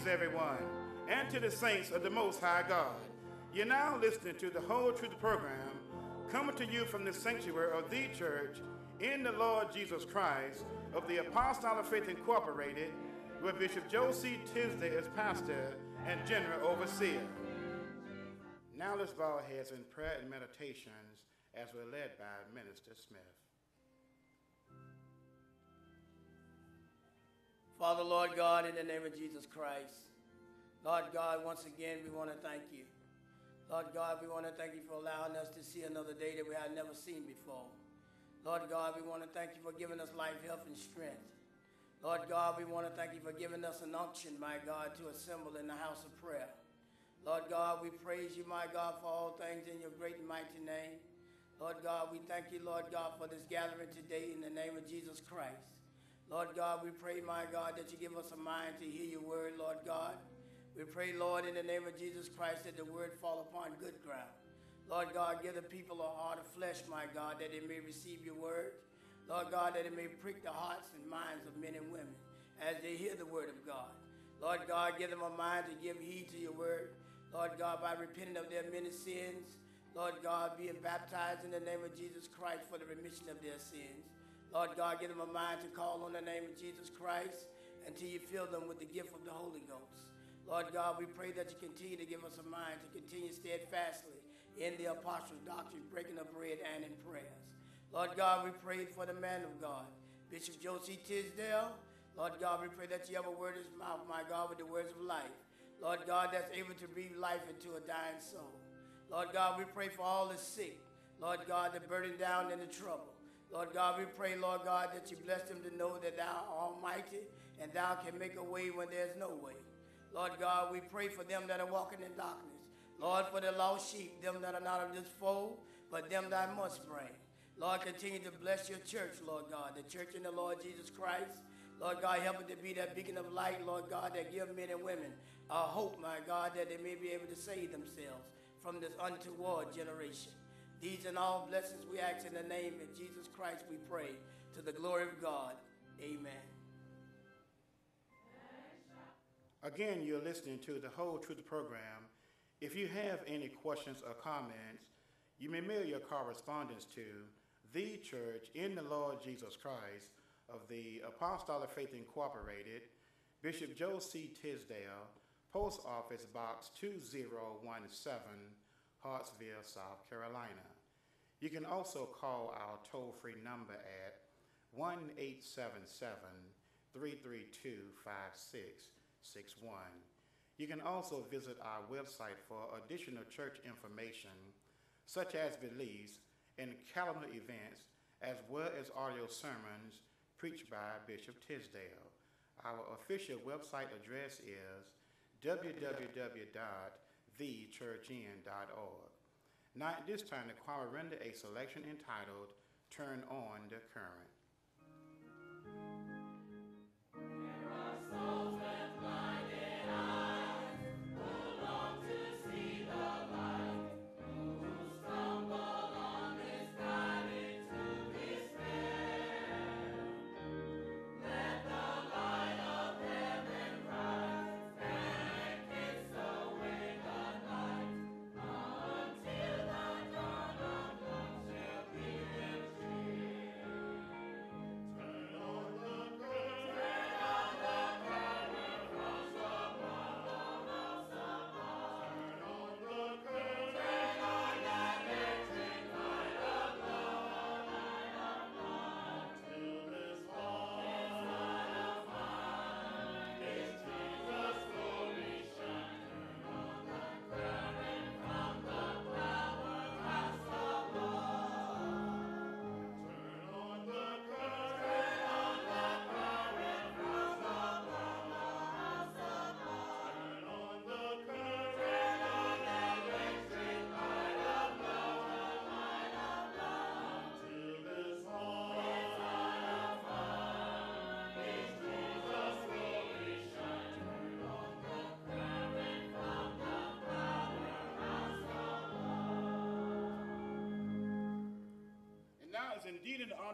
Greetings, everyone, and to the saints of the Most High God. You're now listening to the Whole Truth program coming to you from the sanctuary of the church in the Lord Jesus Christ of the Apostolic Faith Incorporated, where Bishop Joe C. Tisdale is pastor and general overseer. Now let's bow our heads in prayer and meditations as we're led by Minister Smith. Father, Lord God, in the name of Jesus Christ, Lord God, once again, we want to thank you. Lord God, we want to thank you for allowing us to see another day that we had never seen before. Lord God, we want to thank you for giving us life, health, and strength. Lord God, we want to thank you for giving us an unction, my God, to assemble in the house of prayer. Lord God, we praise you, my God, for all things in your great and mighty name. Lord God, we thank you, Lord God, for this gathering today in the name of Jesus Christ. Lord God, we pray, my God, that you give us a mind to hear your word, Lord God. We pray, Lord, in the name of Jesus Christ, that the word fall upon good ground. Lord God, give the people a heart of flesh, my God, that they may receive your word. Lord God, that it may prick the hearts and minds of men and women as they hear the word of God. Lord God, give them a mind to give heed to your word. Lord God, by repenting of their many sins, Lord God, being baptized in the name of Jesus Christ for the remission of their sins. Lord God, give them a mind to call on the name of Jesus Christ until you fill them with the gift of the Holy Ghost. Lord God, we pray that you continue to give us a mind to continue steadfastly in the apostles' doctrine, breaking of bread and in prayers. Lord God, we pray for the man of God, Bishop Joe C. Tisdale. Lord God, we pray that you have a word in his mouth, my God, with the words of life. Lord God, that's able to breathe life into a dying soul. Lord God, we pray for all the sick. Lord God, the burdened down and the trouble. Lord God, we pray, Lord God, that you bless them to know that thou almighty and thou can make a way when there's no way. Lord God, we pray for them that are walking in darkness. Lord, for the lost sheep, them that are not of this fold, but them that must bring. Lord, continue to bless your church, Lord God, the church in the Lord Jesus Christ. Lord God, help it to be that beacon of light, Lord God, that give men and women a hope, my God, that they may be able to save themselves from this untoward generation. These and all blessings we ask in the name of Jesus Christ, we pray. To the glory of God. Amen. Again, you're listening to the Whole Truth program. If you have any questions or comments, you may mail your correspondence to the Church in the Lord Jesus Christ of the Apostolic Faith Incorporated, Bishop Joe C. Tisdale, Post Office Box 2017, Hartsville, South Carolina. You can also call our toll free number at 1 877 332 5661. You can also visit our website for additional church information, such as beliefs and calendar events, as well as audio sermons preached by Bishop Tisdale. Our official website address is www.thechurchin.org. Now, at this time, the choir render a selection entitled Turn On the Current.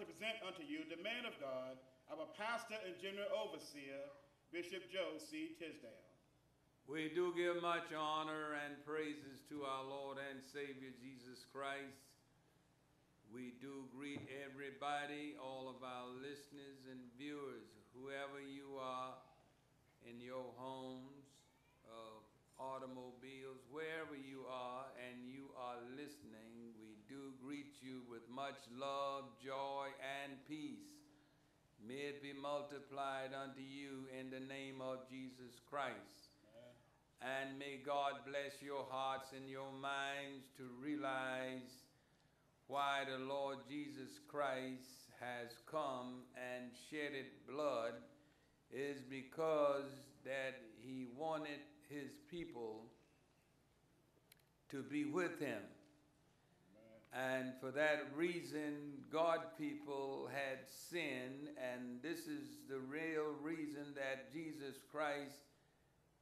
To present unto you the man of God, our pastor and general overseer, Bishop Joe C. Tisdale. We do give much honor and praises to our Lord and Savior Jesus Christ. We do greet everybody, all of our listeners and viewers, whoever you are in your homes, uh, automobiles, wherever you are, with much love, joy, and peace. May it be multiplied unto you in the name of Jesus Christ. And may God bless your hearts and your minds to realize why the Lord Jesus Christ has come and shedded blood is because that he wanted his people to be with him. And for that reason, God people had sinned, and this is the real reason that Jesus Christ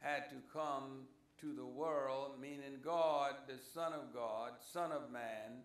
had to come to the world, meaning God, the Son of God, Son of Man,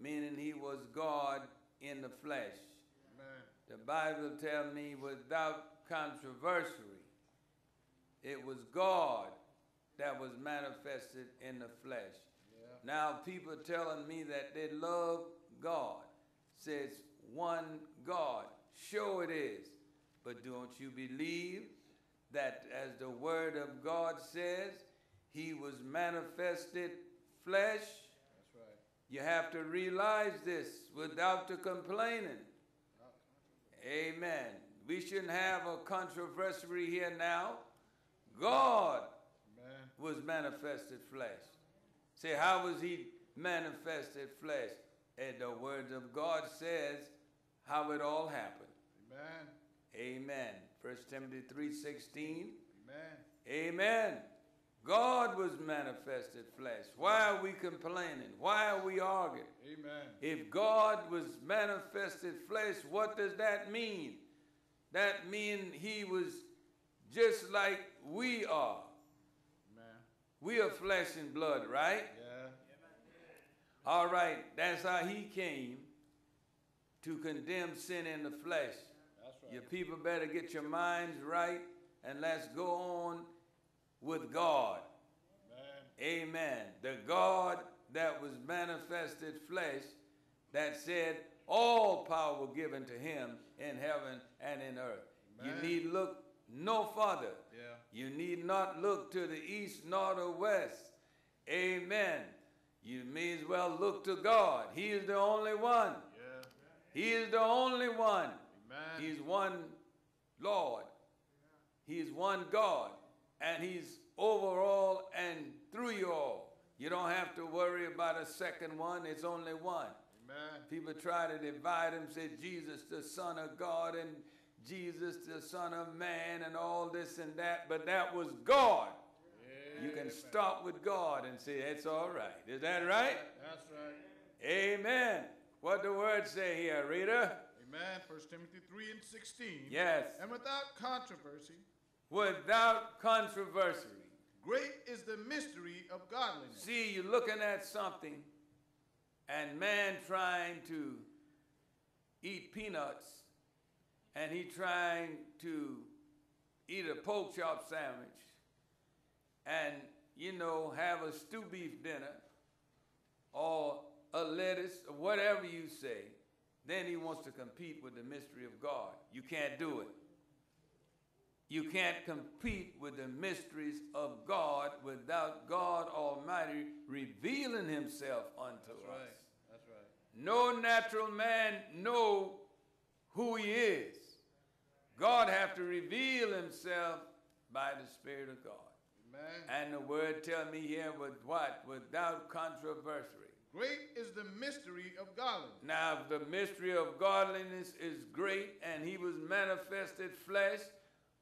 meaning he was God in the flesh. The Bible tells me without controversy, it was God that was manifested in the flesh. Now people telling me that they love God. Says one God. Sure it is. But don't you believe that as the word of God says, he was manifested flesh? That's right. You have to realize this without the complaining. Amen. We shouldn't have a controversy here now. God Amen. was manifested flesh. Say, how was he manifested flesh? And the words of God says how it all happened. Amen. Amen. 1 Timothy 3.16. Amen. Amen. God was manifested flesh. Why are we complaining? Why are we arguing? Amen. If God was manifested flesh, what does that mean? That mean he was just like we are. We are flesh and blood, right? Yeah. All right, that's how he came to condemn sin in the flesh. That's right. Your people better get your minds right and let's go on with God. Amen. Amen. The God that was manifested flesh that said all power given to him in heaven and in earth. Amen. You need look no further. You need not look to the east nor the west. Amen. You may as well look to God. He is the only one. Yeah. He is the only one. Amen. He's one Lord. He's one God. And He's over all and through you all. You don't have to worry about a second one. It's only one. Amen. People try to divide him, say Jesus the Son of God and Jesus the Son of Man and all this and that, but that was God. You can start with God and say, it's all right. Is that right? That's right. Amen. What the word say here, reader? Amen. First Timothy 3 and 16. Yes. And without controversy, Without controversy. great is the mystery of godliness. See, you're looking at something and man trying to eat peanuts and he trying to eat a pork chop sandwich and, you know, have a stew beef dinner or a lettuce or whatever you say, then he wants to compete with the mystery of God. You can't do it. You can't compete with the mysteries of God without God Almighty revealing himself unto That's us. right. That's right. No natural man know who he is. God have to reveal himself by the Spirit of God. Amen. And the word tell me here with what? Without controversy. Great is the mystery of godliness. Now, if the mystery of godliness is great and he was manifested flesh,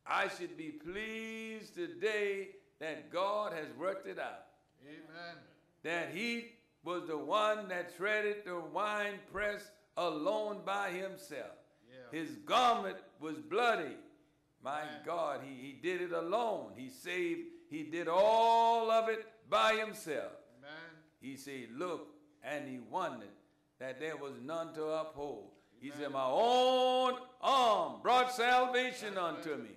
I should be pleased today that God has worked it out. Amen. That he was the one that treaded the wine press alone by himself. Yeah. His garment was bloody. My Amen. God, he, he did it alone. He saved, he did all of it by himself. Amen. He said, Look, and he wondered that there was none to uphold. He Amen. said, My own arm brought salvation unto me.